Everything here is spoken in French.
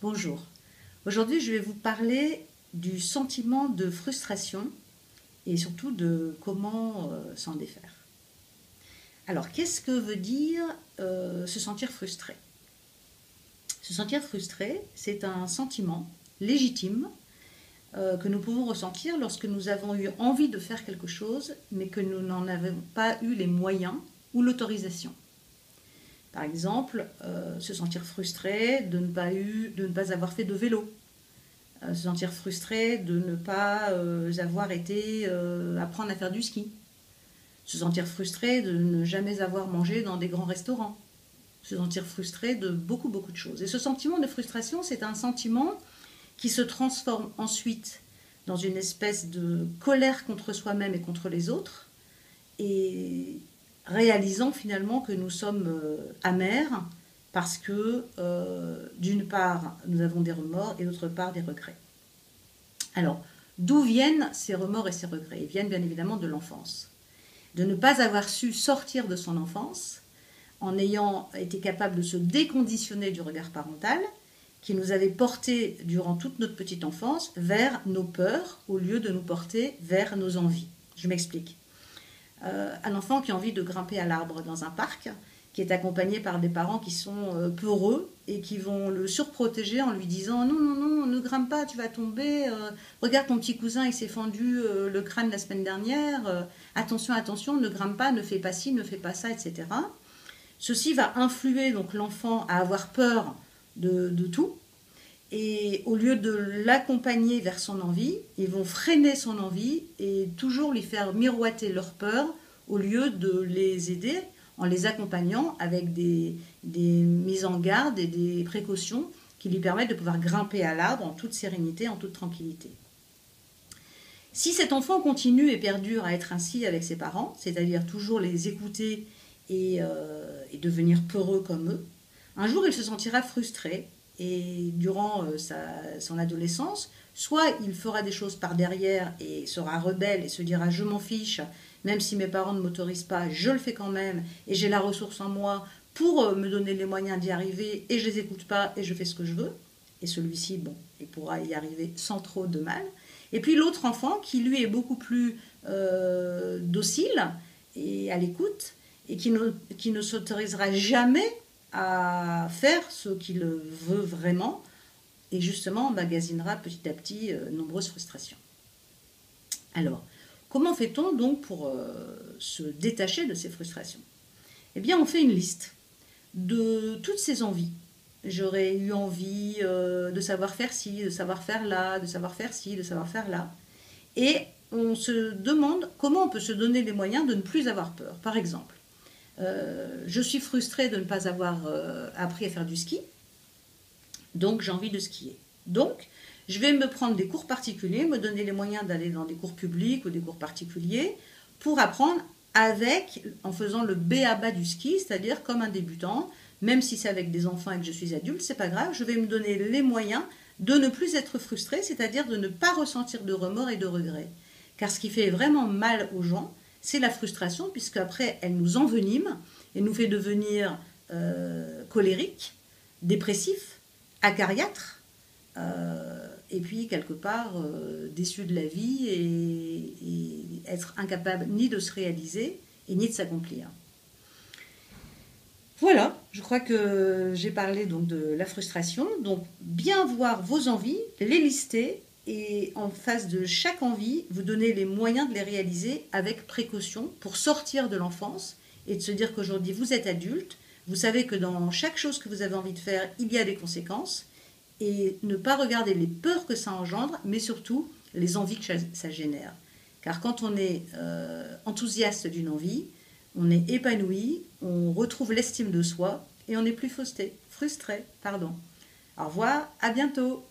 Bonjour. Aujourd'hui, je vais vous parler du sentiment de frustration et surtout de comment euh, s'en défaire. Alors, qu'est-ce que veut dire euh, se sentir frustré? Se sentir frustré, c'est un sentiment légitime euh, que nous pouvons ressentir lorsque nous avons eu envie de faire quelque chose, mais que nous n'en avons pas eu les moyens ou l'autorisation. Par exemple, euh, se sentir frustré de ne, pas avoir fait de vélo, euh, se sentir frustré de ne pas euh, avoir été apprendre à faire du ski, se sentir frustré de ne jamais avoir mangé dans des grands restaurants, se sentir frustré de beaucoup beaucoup de choses. Et ce sentiment de frustration, c'est un sentiment qui se transforme ensuite dans une espèce de colère contre soi-même et contre les autres. Réalisant finalement que nous sommes euh, amers parce que euh, d'une part nous avons des remords et d'autre part des regrets. Alors, d'où viennent ces remords et ces regrets? Ils viennent bien évidemment de l'enfance. De ne pas avoir su sortir de son enfance en ayant été capable de se déconditionner du regard parental qui nous avait porté durant toute notre petite enfance vers nos peurs au lieu de nous porter vers nos envies. Je m'explique. Euh, un enfant qui a envie de grimper à l'arbre dans un parc, qui est accompagné par des parents qui sont euh, peureux et qui vont le surprotéger en lui disant non, non, non, ne grimpe pas, tu vas tomber, euh, regarde ton petit cousin, il s'est fendu le crâne la semaine dernière, attention, attention, ne grimpe pas, ne fais pas ci, ne fais pas ça, etc. Ceci va influer donc l'enfant à avoir peur de, de tout, et au lieu de l'accompagner vers son envie, ils vont freiner son envie et toujours lui faire miroiter leur peur au lieu de les aider en les accompagnant avec des, mises en garde et des précautions qui lui permettent de pouvoir grimper à l'arbre en toute sérénité, en toute tranquillité. Si cet enfant continue et perdure à être ainsi avec ses parents, c'est-à-dire toujours les écouter et, euh, et devenir peureux comme eux, un jour il se sentira frustré et durant euh, son adolescence, soit il fera des choses par derrière et sera rebelle et se dira je m'en fiche, même si mes parents ne m'autorisent pas, je le fais quand même et j'ai la ressource en moi pour euh, me donner les moyens d'y arriver et je les écoute pas et je fais ce que je veux. Et celui-ci, bon, il pourra y arriver sans trop de mal. Et puis l'autre enfant qui lui est beaucoup plus euh, docile et à l'écoute et qui ne, qui ne s'autorisera jamais à faire ce qu'il veut vraiment et justement emmagasinera petit à petit euh, nombreuses frustrations. Alors, comment fait-on donc pour euh, se détacher de ces frustrations? Eh bien, on fait une liste de toutes ces envies. J'aurais eu envie euh, de savoir faire ci, de savoir faire là, de savoir faire ci, de savoir faire là. Et on se demande comment on peut se donner les moyens de ne plus avoir peur. Par exemple, euh, je suis frustrée de ne pas avoir euh, appris à faire du ski, donc j'ai envie de skier. Donc, je vais me prendre des cours particuliers, me donner les moyens d'aller dans des cours publics ou des cours particuliers pour apprendre avec, en faisant le B à bas du ski, c'est-à-dire comme un débutant, même si c'est avec des enfants et que je suis adulte, c'est pas grave, je vais me donner les moyens de ne plus être frustrée, c'est-à-dire de ne pas ressentir de remords et de regrets. Car ce qui fait vraiment mal aux gens, c'est la frustration, puisque après, elle nous envenime et nous fait devenir euh, colériques, dépressifs, acariâtres, euh, et puis quelque part euh, déçus de la vie et, être incapable ni de se réaliser et ni de s'accomplir. Voilà, je crois que j'ai parlé donc de la frustration. Donc bien voir vos envies, les lister et en face de chaque envie, vous donnez les moyens de les réaliser avec précaution pour sortir de l'enfance et de se dire qu'aujourd'hui vous êtes adulte, vous savez que dans chaque chose que vous avez envie de faire, il y a des conséquences et ne pas regarder les peurs que ça engendre, mais surtout les envies que ça génère. Car quand on est euh, enthousiaste d'une envie, on est épanoui, on retrouve l'estime de soi et on n'est plus frustré, frustré, pardon. Au revoir, à bientôt